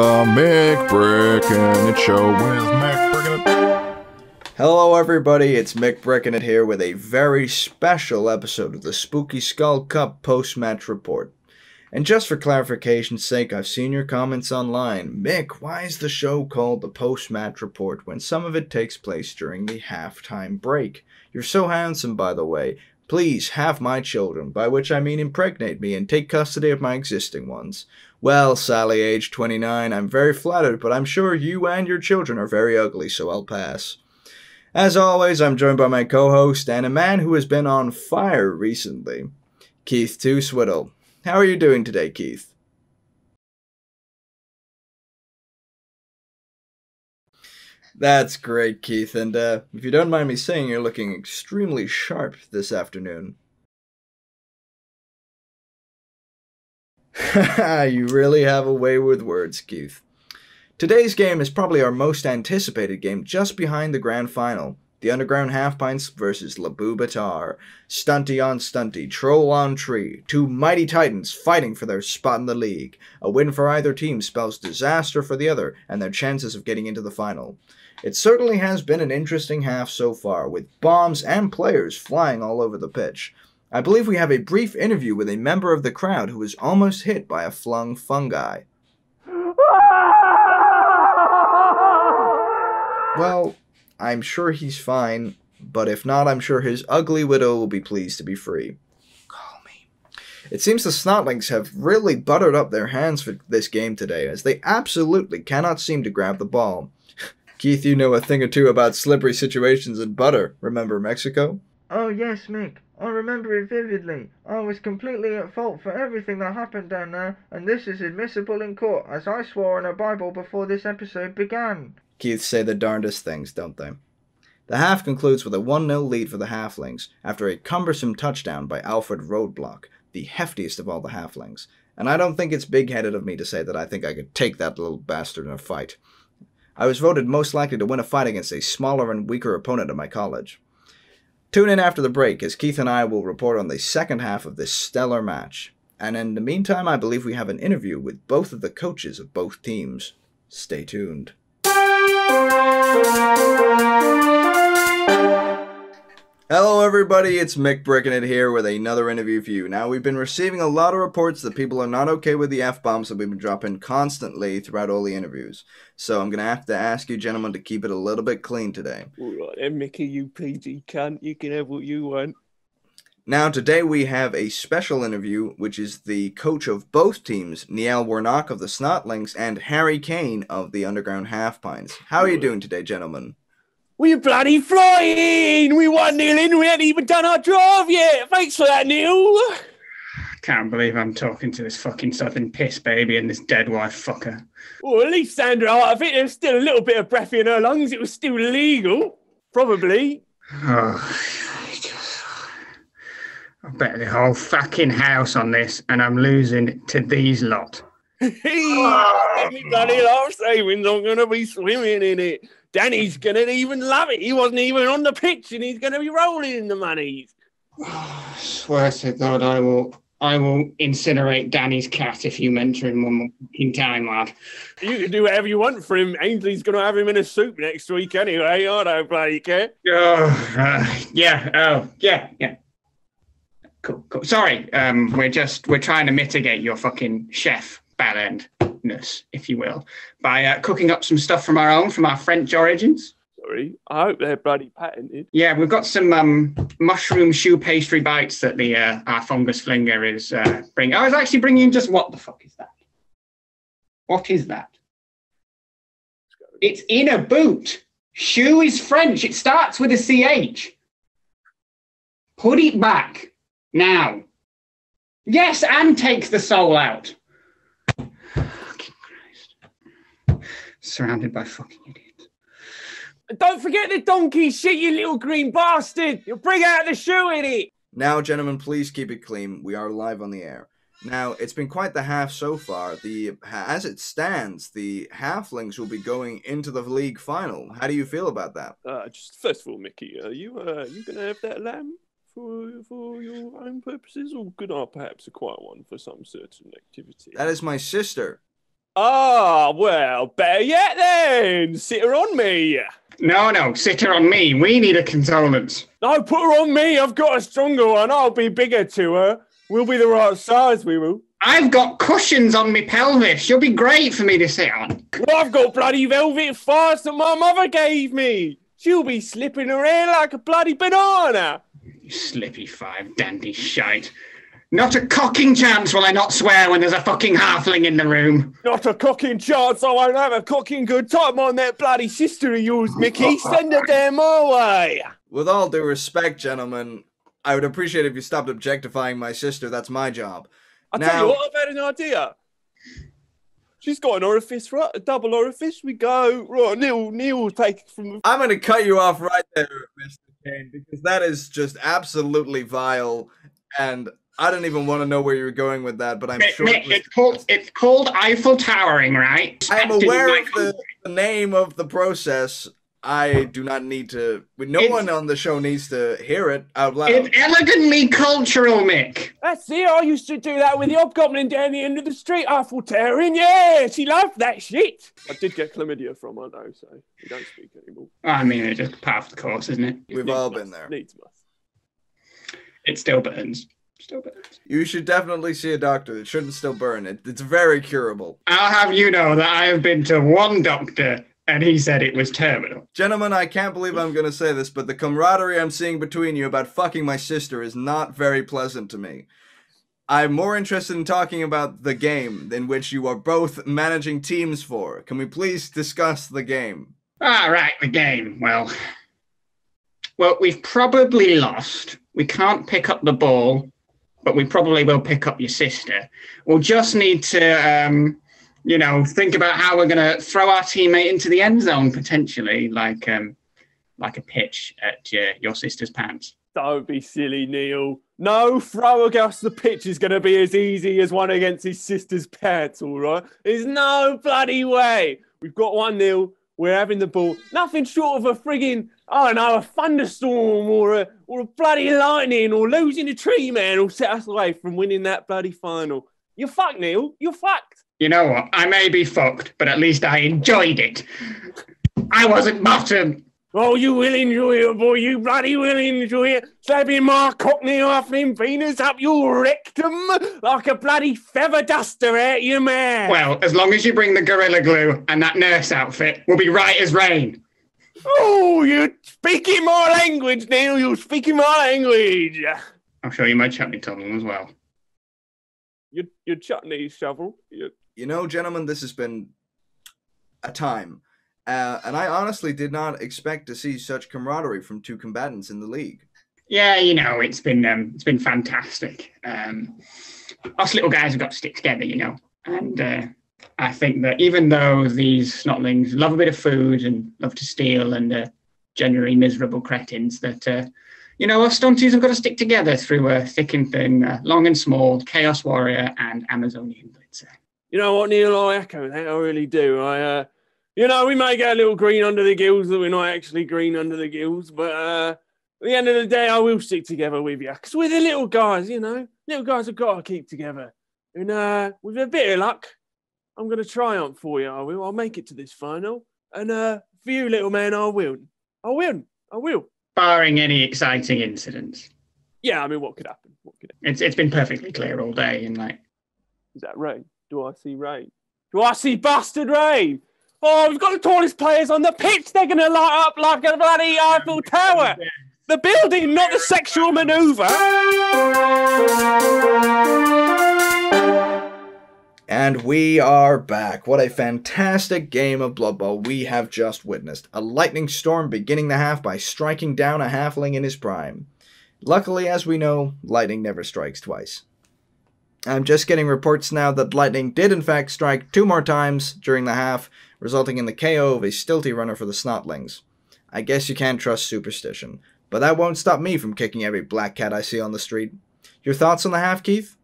The Mick Show with Mick. Hello, everybody. It's Mick Brickenett here with a very special episode of the Spooky Skull Cup post match report. And just for clarification's sake, I've seen your comments online. Mick, why is the show called the post match report when some of it takes place during the halftime break? You're so handsome, by the way. Please have my children, by which I mean impregnate me and take custody of my existing ones. Well, Sally, age 29, I'm very flattered, but I'm sure you and your children are very ugly, so I'll pass. As always, I'm joined by my co host and a man who has been on fire recently, Keith Toswittle. How are you doing today, Keith? That's great, Keith. And uh, if you don't mind me saying, you're looking extremely sharp this afternoon. you really have a way with words, Keith. Today's game is probably our most anticipated game, just behind the grand final. The Underground Half Pints versus Les Beaux Bastards. Stunty on Stunty, Troll on Tree. Two mighty titans fighting for their spot in the league. A win for either team spells disaster for the other and their chances of getting into the final. It certainly has been an interesting half so far, with bombs and players flying all over the pitch. I believe we have a brief interview with a member of the crowd who was almost hit by a flung fungi. Well, I'm sure he's fine, but if not, I'm sure his ugly widow will be pleased to be free. Call me. It seems the Snotlings have really buttered up their hands for this game today, as they absolutely cannot seem to grab the ball. Keith, you know a thing or two about slippery situations and butter. Remember Mexico? Oh, yes, Mick. I remember it vividly. I was completely at fault for everything that happened down there, and this is admissible in court, as I swore in a Bible before this episode began. Keith say the darndest things, don't they? The half concludes with a 1 0 lead for the Halflings after a cumbersome touchdown by Alfred Roadblock, the heftiest of all the Halflings. And I don't think it's big headed of me to say that I think I could take that little bastard in a fight. I was voted most likely to win a fight against a smaller and weaker opponent at my college. Tune in after the break as Keith and I will report on the second half of this stellar match. And in the meantime, I believe we have an interview with both of the coaches of both teams. Stay tuned. Hello, everybody. It's Mick Brickenett here with another interview for you. Now, we've been receiving a lot of reports that people are not okay with the F bombs that we've been dropping constantly throughout all the interviews. So, I'm going to have to ask you, gentlemen, to keep it a little bit clean today. All right then, Mickey, you PG cunt. You can have what you want. Now, today we have a special interview, which is the coach of both teams, Neil Warnock of the Snotlings and Harry Kane of the Underground Half Pints. How are you doing today, gentlemen? We're bloody flying! We won nil in. We hadn't even done our drive yet. Thanks for that, Neil. Can't believe I'm talking to this fucking southern piss baby and this dead wife fucker. Well, at least Sandra, I think there's still a little bit of breath in her lungs. It was still legal, probably. Oh, I bet the whole fucking house on this, and I'm losing to these lot. Bloody life savings. I'm going to be swimming in it. Danny's going to even love it. He wasn't even on the pitch, and he's going to be rolling in the money. I swear to God, I will. I will incinerate Danny's cat if you mention him one more fucking time, lad. You can do whatever you want for him. Ainsley's going to have him in a soup next week anyway. I don't bloody care. Oh, uh, yeah. Oh, yeah, yeah. Cool, cool. Sorry, um, we're just we're trying to mitigate your fucking chef bad-endness, if you will, by uh, cooking up some stuff from our own, from our French origins. Sorry. I hope they're bloody patented. Yeah, we've got some um, mushroom shoe pastry bites that the uh, our fungus flinger is uh, bringing. I was actually bringing just what the fuck is that? What is that? It's in a boot. Shoe is French. It starts with a ch. Put it back now. Yes, and take the soul out. Fucking Christ. Surrounded by fucking idiots. Don't forget the donkey shit, you little green bastard. You'll bring out the shoe in it. Now, gentlemen, please keep it clean. We are live on the air. Now, it's been quite the half so far. The as it stands, the halflings will be going into the league final. How do you feel about that? Uh, just first of all, Mickey, are you uh, you gonna have that lamb for for your own purposes, or could I perhaps acquire one for some certain activity? That is my sister. Ah, well, better yet then. Sit her on me. No, no, sit her on me. We need a condolence. No, put her on me. I've got a stronger one. I'll be bigger to her. We'll be the right size, we will. I've got cushions on me pelvis. She'll be great for me to sit on. Well, I've got bloody velvet fast that my mother gave me. She'll be slipping her hair like a bloody banana. You slippy five dandy shite. Not a cocking chance will I not swear when there's a fucking halfling in the room. Not a cocking chance I won't have a cocking good time on that bloody sister of yours, Mickey. Send her damn my way. With all due respect, gentlemen, I would appreciate if you stopped objectifying my sister. That's my job. I Now- tell you what, I've had an idea. She's got an orifice, right? A double orifice. We go, right, Neil, Neil will take it from I'm going to cut you off right there, Mr. Kane, because that is just absolutely vile, and I don't even want to know where you're going with that. But I'm Mick, sure Mick, it was- it's called it's called Eiffel Towering, right? I am aware of the, the name of the process. I do not need to. No It's- one on the show needs to hear it out loud. It's elegantly cultural, Mick. That's it. I used to do that with the hobgoblin down the end of the street, Eiffel Towering. Yeah, she loved that shit. I did get chlamydia from her, though, so we don't speak anymore. I mean, it's just part of the course, isn't it? We've Needs all must. been there. Needs must. It still burns. Still burns. You should definitely see a doctor. It shouldn't still burn. It, it's very curable. I'll have you know that I have been to one doctor and he said it was terminal. Gentlemen, I can't believe I'm going to say this, but the camaraderie I'm seeing between you about fucking my sister is not very pleasant to me. I'm more interested in talking about the game in which you are both managing teams for. Can we please discuss the game? All right, the game. Well, well, we've probably lost. We can't pick up the ball, but we probably will pick up your sister. We'll just need to, um, you know, think about how we're going to throw our teammate into the end zone potentially, like, um, like a pitch at your, your sister's pants. Don't be silly, Neil. No throw against the pitch is going to be as easy as one against his sister's pants, all right? There's no bloody way. We've got one nil. We're having the ball. Nothing short of a frigging, I don't know, a thunderstorm or a, or a bloody lightning or losing a tree, man, will set us away from winning that bloody final. You're fucked, Neil. You're fucked. You know what? I may be fucked, but at least I enjoyed it. I wasn't bottom. Oh, you will enjoy it, boy. You bloody will enjoy it. Slapping my cockney halfling penis up your rectum like a bloody feather duster at you, man. Well, as long as you bring the gorilla glue and that nurse outfit, we'll be right as rain. Oh, you're speaking my language, Neil. You're speaking my language. I'll show you my chutney tunnel as well. Your, your chutney shovel. Your, You know, gentlemen, this has been a time. Uh, and I honestly did not expect to see such camaraderie from two combatants in the league. Yeah, you know, it's been um, it's been fantastic. Um, us little guys have got to stick together, you know, and uh, I think that even though these snotlings love a bit of food and love to steal and uh, generally miserable cretins, that uh, you know us stunties have got to stick together through a thick and thin, uh, long and small, chaos warrior and Amazonian blitzer. You know what, Neil? I echo that. I really do. I, uh, you know, we may get a little green under the gills that we're not actually green under the gills, but uh, at the end of the day, I will stick together with you because we're the little guys, you know. Little guys have got to keep together. And uh, with a bit of luck, I'm going to triumph for you. I will. I'll make it to this final. And uh, for you, little man, I will. I will. I will. Barring any exciting incidents, Yeah, I mean, what could happen? What could happen? it's it's been perfectly clear all day, and like Is that rain? Do I see rain? Do I see bastard rain? Oh, we've got the tallest players on the pitch. They're going to light up like a bloody Eiffel Tower. The building, not the sexual maneuver. And we are back. What a fantastic game of Blood Bowl we have just witnessed. A lightning storm beginning the half by striking down a halfling in his prime. Luckily, as we know, lightning never strikes twice. I'm just getting reports now that lightning did in fact strike two more times during the half, resulting in the KO of a stilty runner for the Snotlings. I guess you can't trust superstition, but that won't stop me from kicking every black cat I see on the street. Your thoughts on the half, Keith?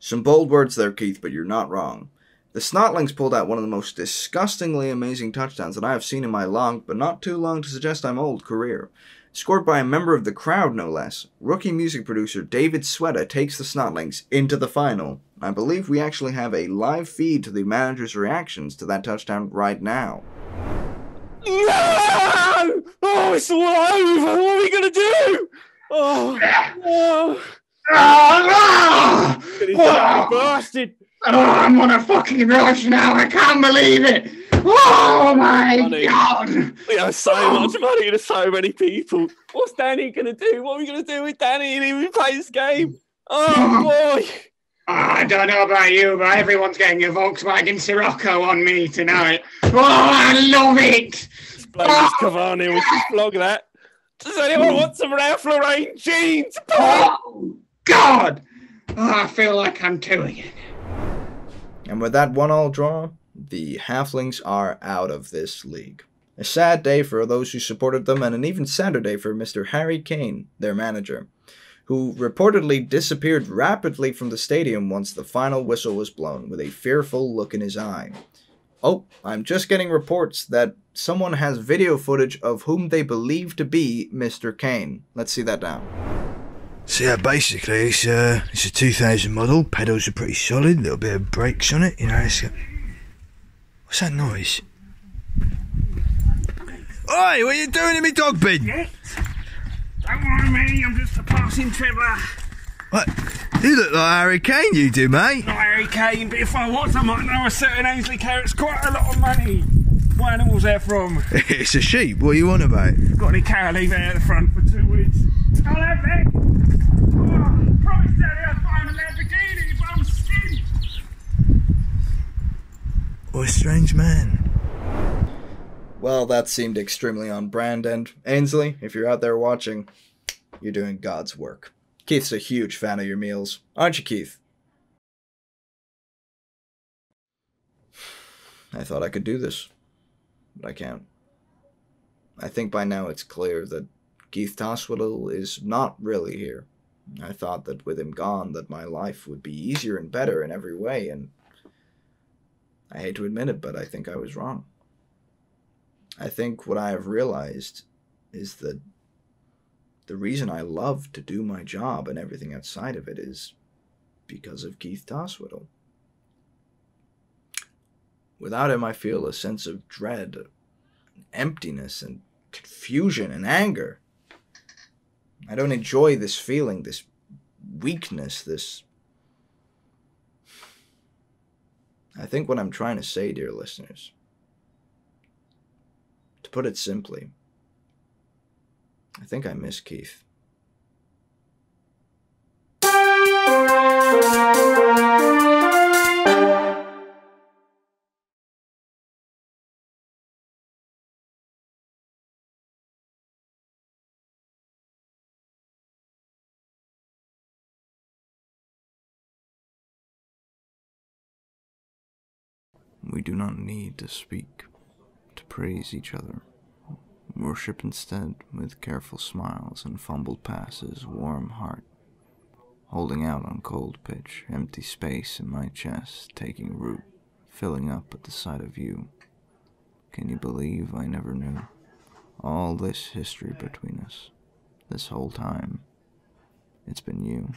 Some bold words there, Keith, but you're not wrong. The Snotlings pulled out one of the most disgustingly amazing touchdowns that I have seen in my long, but not too long to suggest I'm old, career. Scored by a member of the crowd, no less, rookie music producer David Sweta takes the Snotlings into the final. I believe we actually have a live feed to the manager's reactions to that touchdown right now. No! Oh, it's all over. What are we gonna do? Oh, no! Ah! He's bastard. Oh, I'm on a fucking rush now. I can't believe it. Oh my Funny. god. We have so oh. much money to so many people. What's Danny gonna do? What are we gonna do with Danny and even play this game? Oh, oh. boy! Oh, I don't know about you, but everyone's getting a Volkswagen Scirocco on me tonight. Oh, I love it. Bloody ah. Cavani, we should flog that. Does anyone want some Ralph Lauren jeans? Oh, God. Oh, I feel like I'm two again. And with that one all draw, the Halflings are out of this league. A sad day for those who supported them, and an even sadder day for Mr. Harry Kane, their manager, who reportedly disappeared rapidly from the stadium once the final whistle was blown, with a fearful look in his eye. Oh, I'm just getting reports that someone has video footage of whom they believe to be Mr. Kane. Let's see that now. So yeah, basically it's uh it's a 2000 model. Pedals are pretty solid. Little bit of brakes on it. You know, it's got... what's that noise? Oi, what are you doing in my dog bin? Don't worry me, I'm just a passing traveller. What? You look like Harry Kane, you do, mate. Not Harry Kane, but if I was, I might know a certain Ainsley Harriott's quite a lot of money. What animal's there from? it's a sheep. What are you on about? Got any cow leave out at the front for two weeks? I'll have that. Oh, promise Daddy I'll find a Lamborghini, but I'm skint. What a strange man. Well, that seemed extremely on brand, and Ainsley, if you're out there watching, you're doing God's work. Keith's a huge fan of your meals, aren't you, Keith? I thought I could do this, but I can't. I think by now it's clear that Keith Toswittle is not really here. I thought that with him gone, that my life would be easier and better in every way, and I hate to admit it, but I think I was wrong. I think what I have realized is that the reason I love to do my job and everything outside of it is because of Keith Toswittle. Without him, I feel a sense of dread, emptiness, and confusion and anger. I don't enjoy this feeling, this weakness, this. I think what I'm trying to say, dear listeners, to put it simply, I think I miss Keith. We do not need to speak to praise each other. Worship instead with careful smiles and fumbled passes, warm heart, holding out on cold pitch, empty space in my chest, taking root, filling up at the sight of you. Can you believe I never knew? All this history between us, this whole time, it's been you.